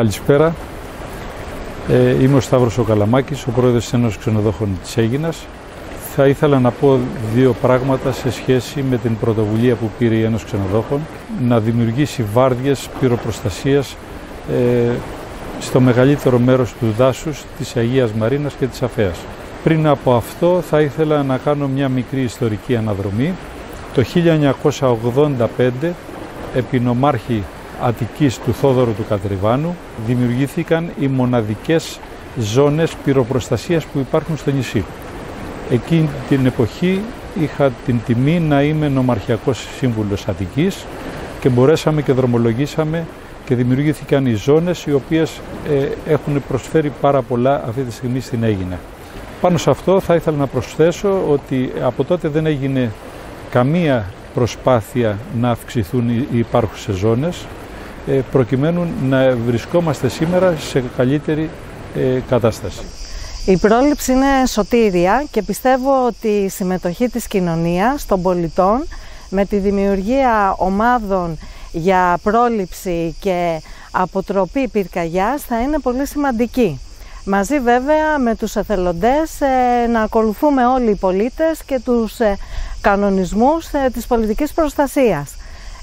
Καλησπέρα. Ε, είμαι ο Σταύρος ο Καλαμάκης, ο πρόεδρος της Ένωσης Ξενοδόχων της Έγινας. Θα ήθελα να πω δύο πράγματα σε σχέση με την πρωτοβουλία που πήρε η Ένωση Ξενοδόχων να δημιουργήσει βάρδιες πυροπροστασίας ε, στο μεγαλύτερο μέρος του δάσους της Αγίας Μαρίνας και της Αφέας. Πριν από αυτό θα ήθελα να κάνω μια μικρή ιστορική αναδρομή. Το 1985 επί νομάρχη Αττικής του Θόδωρου του Κατριβάνου δημιουργήθηκαν οι μοναδικές ζώνες πυροπροστασίας που υπάρχουν στο νησί. Εκείνη την εποχή είχα την τιμή να είμαι νομαρχιακός σύμβουλος Αττικής και μπορέσαμε και δρομολογήσαμε και δημιουργήθηκαν οι ζώνες οι οποίες ε, έχουν προσφέρει πάρα πολλά αυτή τη στιγμή στην Έγινα. Πάνω σε αυτό θα ήθελα να προσθέσω ότι από τότε δεν έγινε καμία προσπάθεια να αυξηθούν οι υπάρχουσες ζώνες ε, προκειμένου να βρισκόμαστε σήμερα σε καλύτερη ε, κατάσταση. Η πρόληψη είναι σωτήρια και πιστεύω ότι η συμμετοχή της κοινωνίας, των πολιτών, με τη δημιουργία ομάδων για πρόληψη και αποτροπή πυρκαγιάς θα είναι πολύ σημαντική. Μαζί βέβαια με τους εθελοντές ε, να ακολουθούμε όλοι οι πολίτες και τους κανονισμούς της πολιτικής προστασίας.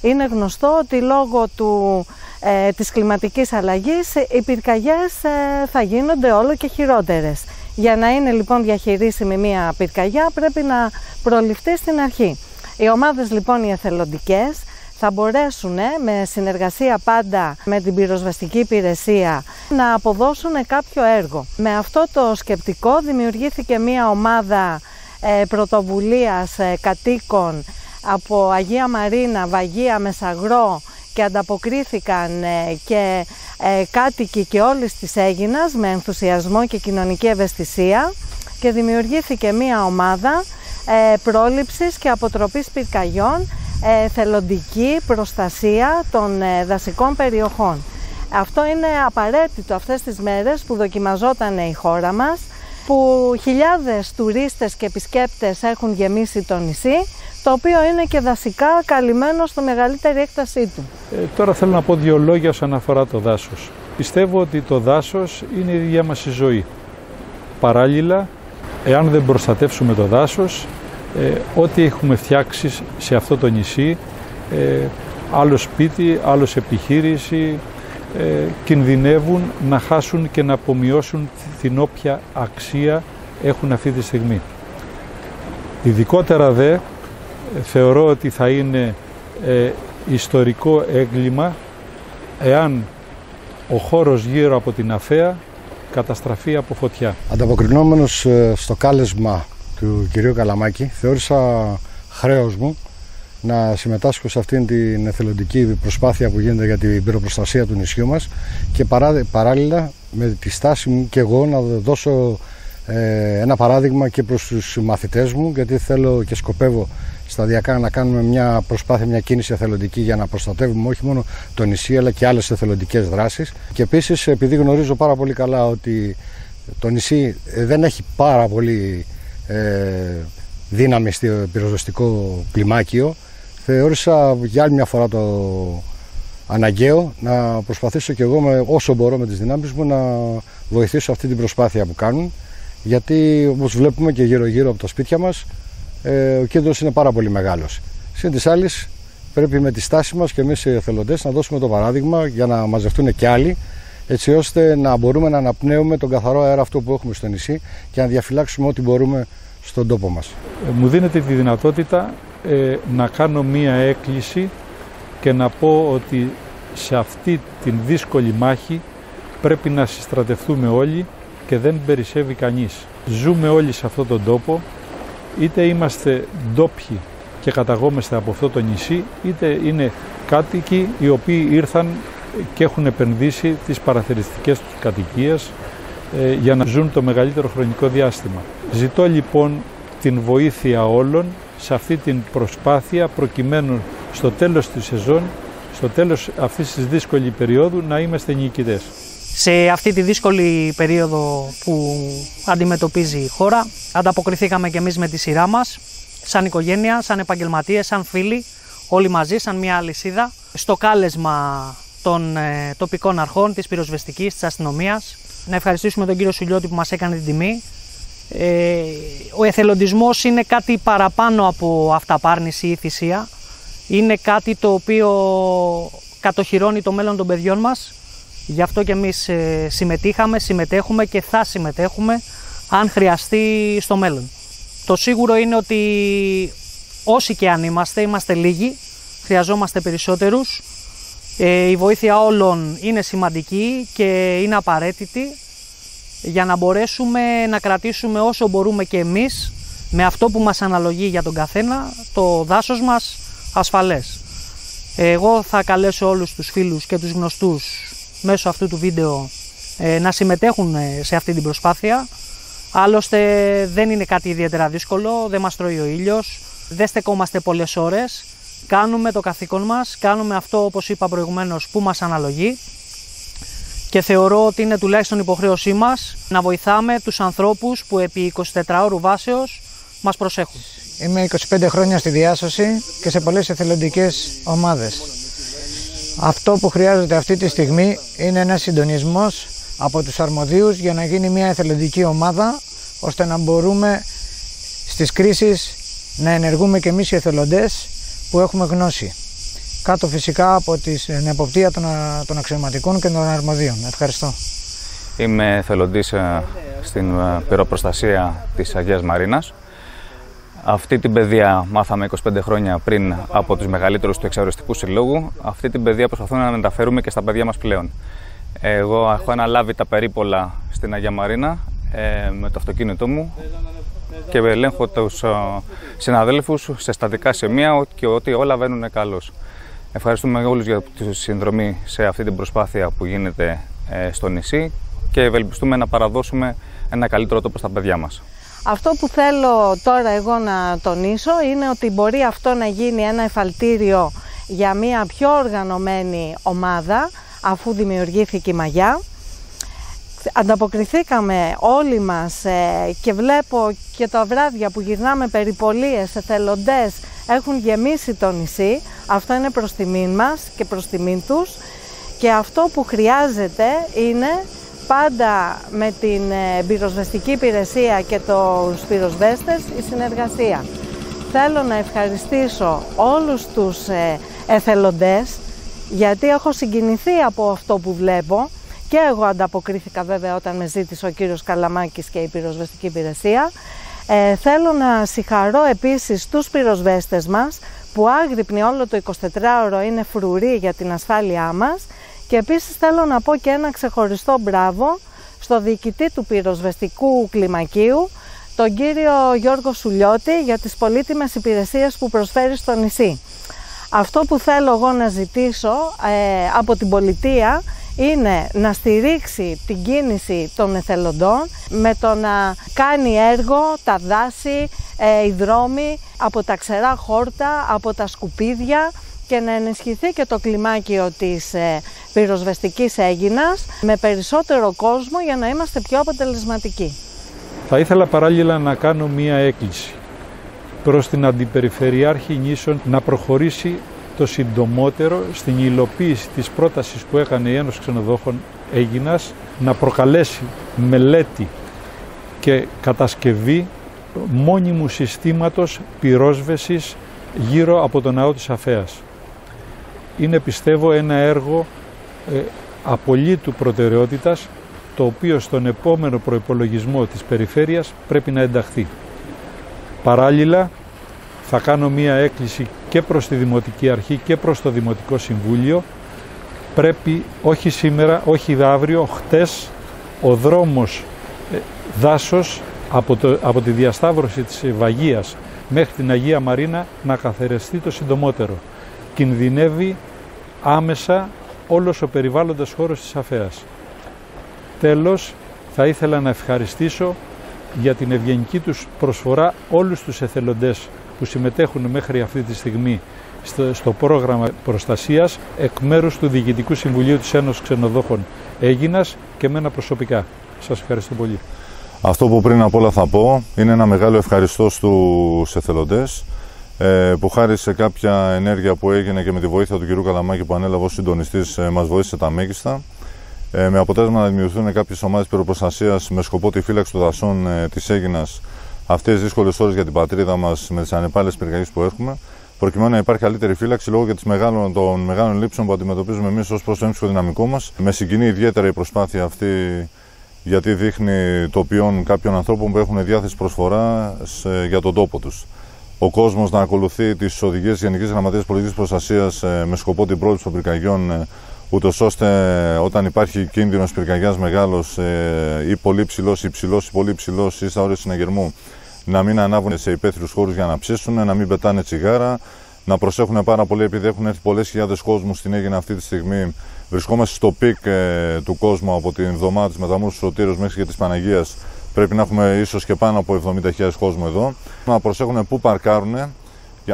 Είναι γνωστό ότι λόγω του, ε, της κλιματικής αλλαγής οι πυρκαγιές ε, θα γίνονται όλο και χειρότερες. Για να είναι λοιπόν διαχειρίσιμη μία πυρκαγιά πρέπει να προληφθεί στην αρχή. Οι ομάδες λοιπόν οι εθελοντικές θα μπορέσουν με συνεργασία πάντα με την πυροσβεστική υπηρεσία να αποδώσουν κάποιο έργο. Με αυτό το σκεπτικό δημιουργήθηκε μία ομάδα ε, πρωτοβουλίας ε, κατοίκων από Αγία Μαρίνα, Βαγία, Μεσαγρό και ανταποκρίθηκαν ε, και ε, κάτοικοι και όλες τις Έγινας με ενθουσιασμό και κοινωνική ευαισθησία και δημιουργήθηκε μία ομάδα ε, πρόληψης και αποτροπής πυρκαγιών θελοντική προστασία των δασικών περιοχών. Αυτό είναι απαραίτητο αυτές τις μέρες που δοκιμαζόταν η χώρα μας, που χιλιάδες τουρίστες και επισκέπτες έχουν γεμίσει το νησί το οποίο είναι και δασικά καλυμμένο στο μεγαλύτερη έκτασή του. Ε, τώρα θέλω να πω δύο λόγια όσον αφορά το δάσος. Πιστεύω ότι το δάσος είναι η ίδια μας η ζωή. Παράλληλα, εάν δεν προστατεύσουμε το δάσος, ε, ό,τι έχουμε φτιάξει σε αυτό το νησί, ε, άλλο σπίτι, άλλο επιχείρηση, ε, κινδυνεύουν να χάσουν και να απομειώσουν την όποια αξία έχουν αυτή τη στιγμή. Ειδικότερα δε θεωρώ ότι θα είναι ε, ιστορικό έγκλημα εάν ο χώρος γύρω από την Αφέα καταστραφεί από φωτιά. Ανταποκρινόμενος ε, στο κάλεσμα του κυρίου Καλαμάκη θεώρησα χρέος μου να συμμετάσχω σε αυτήν την εθελοντική προσπάθεια που γίνεται για την πυροπροστασία του νησιού μας και παράλληλα με τη στάση μου και εγώ να δώσω ε, ένα παράδειγμα και προς τους μαθητές μου γιατί θέλω και σκοπεύω σταδιακά να κάνουμε μια προσπάθεια, μια κίνηση εθελοντική για να προστατεύουμε όχι μόνο το νησί αλλά και άλλες εθελοντικές δράσεις. Και επίσης επειδή γνωρίζω πάρα πολύ καλά ότι το νησί ε, δεν έχει πάρα πολύ ε, δύναμη στο πυροσβεστικό κλιμάκιο θεώρησα για άλλη μια φορά το αναγκαίο να προσπαθήσω και εγώ με, όσο μπορώ με τις δυνάμεις μου να βοηθήσω αυτή την προσπάθεια που κάνουν γιατί όπως βλέπουμε και γύρω γύρω από τα σπίτια μας ε, ο κίνδυνος είναι πάρα πολύ μεγάλος. Συν της άλλης πρέπει με τη στάση μας και εμείς οι εθελοντές να δώσουμε το παράδειγμα για να μαζευτούν και άλλοι έτσι ώστε να μπορούμε να αναπνέουμε τον καθαρό αέρα αυτό που έχουμε στο νησί και να διαφυλάξουμε ό,τι μπορούμε στον τόπο μας. Ε, μου δίνεται τη δυνατότητα ε, να κάνω μία έκκληση και να πω ότι σε αυτή την δύσκολη μάχη πρέπει να συστρατευτούμε όλοι και δεν περισσεύει κανείς. Ζούμε όλοι σε αυτόν τον τόπο, είτε είμαστε ντόπιοι και καταγόμαστε από αυτό το νησί, είτε είναι κάτοικοι οι οποίοι ήρθαν και έχουν επενδύσει τις παραθεριστικές τους κατοικίες ε, για να ζουν το μεγαλύτερο χρονικό διάστημα. Ζητώ λοιπόν την βοήθεια όλων σε αυτή την προσπάθεια προκειμένου στο τέλος της σεζόν, στο τέλος αυτής της δύσκολης περίοδου να είμαστε νικητές σε αυτή τη δύσκολη περίοδο που αντιμετωπίζει η χώρα. Ανταποκριθήκαμε και εμείς με τη σειρά μας, σαν οικογένεια, σαν επαγγελματίες, σαν φίλοι, όλοι μαζί, σαν μια αλυσίδα. Στο κάλεσμα των ε, τοπικών αρχών, της πυροσβεστικής, της αστυνομίας. Να ευχαριστήσουμε τον κύριο Σουλιώτη που μας έκανε την τιμή. Ε, ο εθελοντισμός είναι κάτι παραπάνω από αυταπάρνηση ή θυσία. Είναι κάτι το οποίο κατοχυρώνει το μέλλον των παιδιών μας. Γι' αυτό και εμείς ε, συμμετείχαμε, συμμετέχουμε και θα συμμετέχουμε αν χρειαστεί στο μέλλον. Το σίγουρο είναι ότι όσοι και αν είμαστε, είμαστε λίγοι, χρειαζόμαστε περισσότερους. Ε, η βοήθεια όλων είναι σημαντική και είναι απαραίτητη για να μπορέσουμε να κρατήσουμε όσο μπορούμε και εμείς με αυτό που μας αναλογεί για τον καθένα το δάσος μας ασφαλές. Εγώ θα καλέσω όλους τους φίλους και τους γνωστούς μέσω αυτού του βίντεο ε, να συμμετέχουν ε, σε αυτή την προσπάθεια. Άλλωστε δεν είναι κάτι ιδιαίτερα δύσκολο, δεν μας τρώει ο ήλιος, δεν στεκόμαστε πολλές ώρες. Κάνουμε το καθήκον μας, κάνουμε αυτό όπως είπα προηγουμένως που μας αναλογεί και θεωρώ ότι είναι τουλάχιστον υποχρέωσή μας να βοηθάμε τους ανθρώπους που επί 24 ώρου βάσεως μας προσέχουν. Είμαι 25 χρόνια στη διάσωση και σε πολλές εθελοντικές ομάδες. Αυτό που χρειάζεται αυτή τη στιγμή είναι ένας συντονισμός από τους αρμοδίους για να γίνει μια εθελοντική ομάδα ώστε να μπορούμε στις κρίσεις να ενεργούμε και εμείς οι εθελοντές που έχουμε γνώση. Κάτω φυσικά από την εποπτεία των, των αξιωματικών και των αρμοδίων. Ευχαριστώ. Είμαι εθελοντής ε, στην ε, πυροπροστασία της Αγίας Μαρίνας. Αυτή την παιδεία μάθαμε 25 χρόνια πριν από τους μεγαλύτερους του εξαεριστικού συλλόγου. Αυτή την παιδεία προσπαθούμε να μεταφέρουμε και στα παιδιά μας πλέον. Εγώ έχω αναλάβει τα περίπολα στην Αγία Μαρίνα ε, με το αυτοκίνητό μου και ελέγχω τους ε, συναδέλφους σε στατικά σημεία και ότι όλα βαίνουν καλώς. Ευχαριστούμε όλους για τη συνδρομή σε αυτή την προσπάθεια που γίνεται ε, στο νησί και ευελπιστούμε να παραδώσουμε ένα καλύτερο τόπο στα παιδιά μας. Αυτό που θέλω τώρα εγώ να τονίσω είναι ότι μπορεί αυτό να γίνει ένα εφαλτήριο για μια πιο οργανωμένη ομάδα αφού δημιουργήθηκε η Μαγιά. Ανταποκριθήκαμε όλοι μας ε, και βλέπω και τα βράδια που γυρνάμε περιπολίες, εθελοντές έχουν γεμίσει το νησί. Αυτό είναι προς τιμήν μας και προς τιμήν τους. Και αυτό που χρειάζεται είναι πάντα με την ε, πυροσβεστική υπηρεσία και τους πυροσβέστες η συνεργασία. Θέλω να ευχαριστήσω όλους τους ε, εθελοντές γιατί έχω συγκινηθεί από αυτό που βλέπω και εγώ ανταποκρίθηκα βέβαια όταν με ζήτησε ο κύριος Καλαμάκης και η πυροσβεστική υπηρεσία. Ε, θέλω να συγχαρώ επίσης τους πυροσβέστες μας που άγρυπνοι όλο το 24ωρο είναι φρουροί για την ασφάλειά μας και επίσης θέλω να πω και ένα ξεχωριστό μπράβο στο διοικητή του πυροσβεστικού κλιμακίου, τον κύριο Γιώργο Σουλιώτη, για τις πολύτιμες υπηρεσίες που προσφέρει στο νησί. Αυτό που θέλω εγώ να ζητήσω ε, από την πολιτεία είναι να στηρίξει την κίνηση των εθελοντών με το να κάνει έργο τα δάση, ε, οι δρόμοι από τα ξερά χόρτα, από τα σκουπίδια και να ενισχυθεί και το κλιμάκιο της ε, πυροσβεστικής έγινας με περισσότερο κόσμο για να είμαστε πιο αποτελεσματικοί. Θα ήθελα παράλληλα να κάνω μία έκκληση προς την Αντιπεριφερειάρχη Νήσων να προχωρήσει το συντομότερο στην υλοποίηση της πρότασης που έκανε η Ένωση Ξενοδόχων Έγινας να προκαλέσει μελέτη και κατασκευή μόνιμου συστήματος πυρόσβεσης γύρω από το ναό της Αφέας. Είναι πιστεύω ένα έργο ε, απολύτου προτεραιότητας το οποίο στον επόμενο προϋπολογισμό της περιφέρειας πρέπει να ενταχθεί. Παράλληλα θα κάνω μία έκκληση και προς τη Δημοτική Αρχή και προς το Δημοτικό Συμβούλιο. Πρέπει όχι σήμερα, όχι αύριο, χτες ο δρόμος ε, δάσος από, το, από τη διασταύρωση της Βαγίας μέχρι την Αγία Μαρίνα να καθαριστεί το συντομότερο. Κινδυνεύει άμεσα όλος ο περιβάλλοντας χώρος της Αφέας. Τέλος, θα ήθελα να ευχαριστήσω για την ευγενική τους προσφορά όλους τους εθελοντές που συμμετέχουν μέχρι αυτή τη στιγμή στο, πρόγραμμα προστασίας εκ μέρους του Διοικητικού Συμβουλίου της Ένωσης Ξενοδόχων Έγινας και μένα προσωπικά. Σας ευχαριστώ πολύ. Αυτό που πριν απ' όλα θα πω είναι ένα μεγάλο ευχαριστώ στους εθελοντές ε, που χάρη σε κάποια ενέργεια που έγινε και με τη βοήθεια του κ. Καλαμάκη που ανέλαβε ως συντονιστής ε, μας βοήθησε τα μέγιστα. Ε, με αποτέλεσμα να δημιουργηθούν κάποιες ομάδες πυροπροστασίας με σκοπό τη φύλαξη των δασών ε, της Έγινας αυτές τις δύσκολες ώρες για την πατρίδα μας με τις ανεπάλληλες πυρκαγιές που έχουμε προκειμένου να υπάρχει καλύτερη φύλαξη λόγω τις μεγάλων, των μεγάλων λήψεων που αντιμετωπίζουμε εμείς ως προς το έμψυχο δυναμικό μας. Με συγκινεί ιδιαίτερα η προσπάθεια αυτή γιατί δείχνει το ποιόν κάποιων ανθρώπων που έχουν διάθεση προσφοράς σε, για τον τόπο τους ο κόσμος να ακολουθεί τις οδηγίες της Γενικής Γραμματείας Πολιτικής Προστασίας ε, με σκοπό την πρόληψη των πυρκαγιών, ε, ούτως ώστε όταν υπάρχει κίνδυνος πυρκαγιάς μεγάλος ε, ή πολύ ψηλός ή υψηλό ή πολύ ψηλός ή στα όρια συναγερμού, να μην ανάβουν σε υπαίθριους χώρους για να ψήσουν, να μην πετάνε τσιγάρα, να προσέχουν πάρα πολύ επειδή έχουν έρθει πολλές χιλιάδες κόσμους στην Αίγινα αυτή τη στιγμή. Βρισκόμαστε στο peak του κόσμου από την εβδομάδα της Μεταμόρφωσης Σωτήρου μέχρι και της Παναγίας Πρέπει να έχουμε ίσως και πάνω από 70.000 κόσμο εδώ. Να προσέχουν πού παρκάρουν,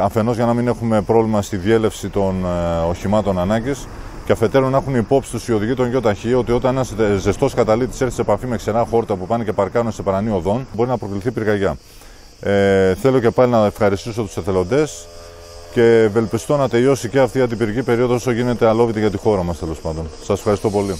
αφενός για να μην έχουμε πρόβλημα στη διέλευση των ε, οχημάτων ανάγκης και αφετέρου να έχουν υπόψη τους οι οδηγοί των ΙΟΤΑΧΗ ότι όταν ένας ζεστός καταλήτης έρθει σε επαφή με ξενά χόρτα που πάνε και παρκάρουν σε παρανή οδών, μπορεί να προκληθεί πυρκαγιά. Ε, θέλω και πάλι να ευχαριστήσω τους εθελοντές και ευελπιστώ να τελειώσει και αυτή η αντιπυρική περίοδος όσο γίνεται αλόβητη για τη χώρα μας τέλος πάντων. Σας ευχαριστώ πολύ.